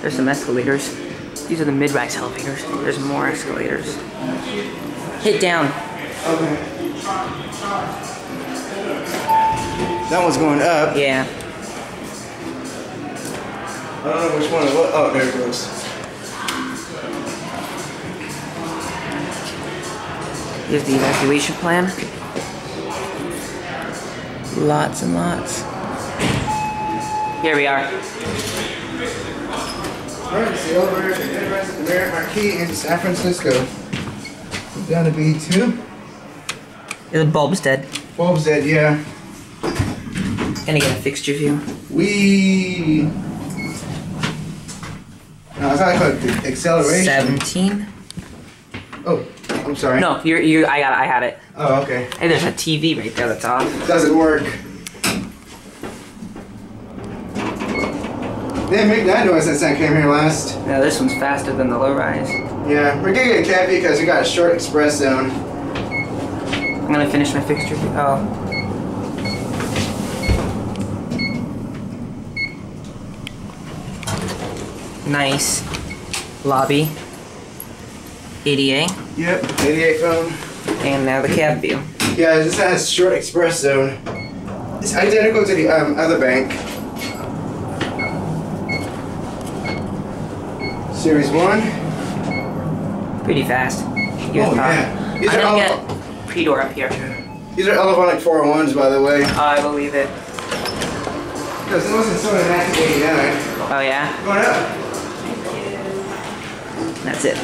There's some escalators. These are the mid-rise elevators. There's more escalators. Hit down. Okay. That one's going up. Yeah. I don't know which one it was. Oh, there it goes. Here's the evacuation plan. Lots and lots. Here we are. Emergency at the mid-rise at the Marriott Marquis in San Francisco. Down to be two. The bulb's dead. Bulb's dead, yeah. Gonna get a fixture view. We. No, I thought I called it acceleration. 17. Oh, I'm sorry. No, you're you. I got. It, I had it. Oh, okay. Hey, there's a TV right there that's off. Doesn't work. They didn't make that noise since I came here last. Yeah, this one's faster than the low rise. Yeah, we're gonna get a cab because we got a short express zone. I'm gonna finish my fixture. Oh. Nice. Lobby. ADA. Yep, ADA phone. And now the cab view. Yeah, this has short express zone. It's identical to the um, other bank. Series 1. Pretty fast. Here's Oh, yeah. These I'm are gonna all- get pre-door up here. These are Elevonic 401s, by the way. Oh, I believe it. Because it wasn't sold in 1989. Oh yeah? Going up. That's it.